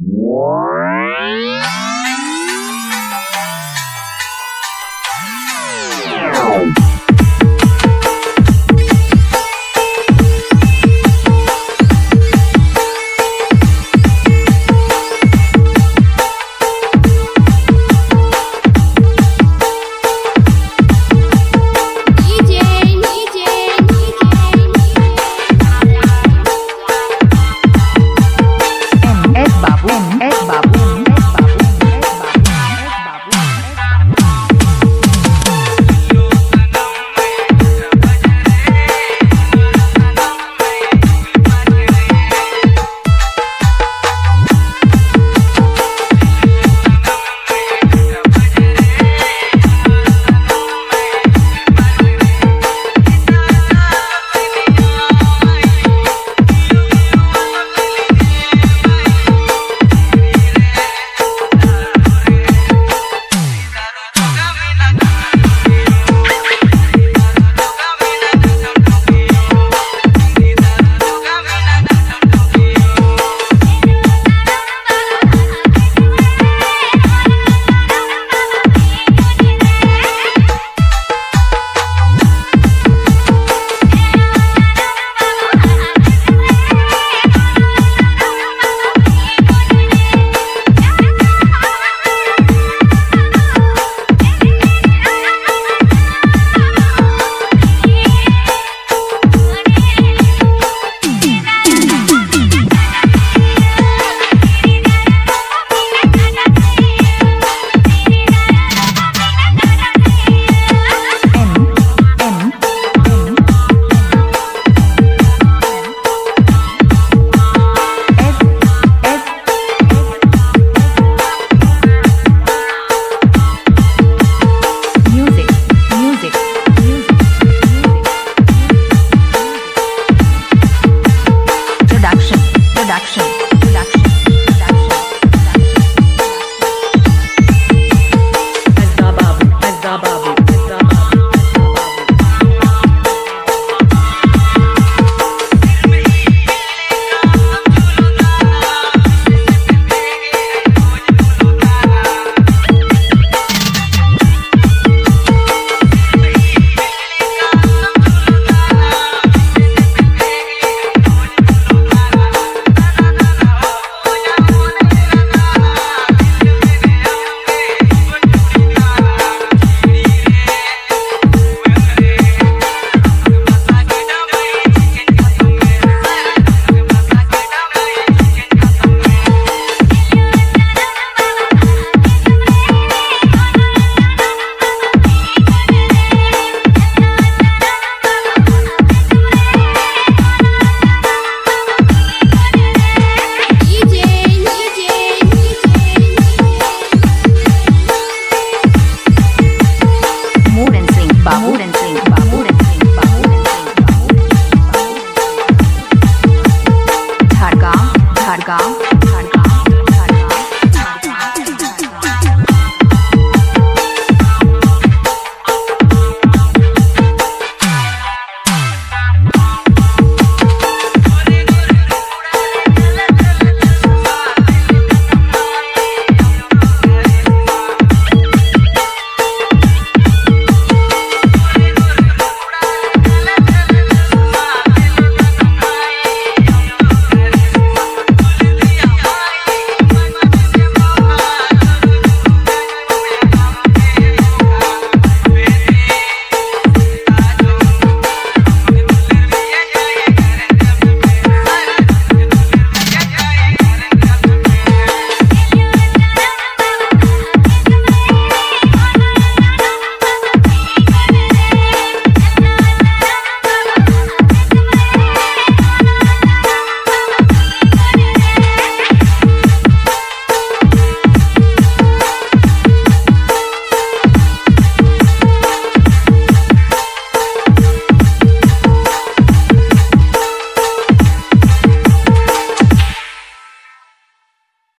What?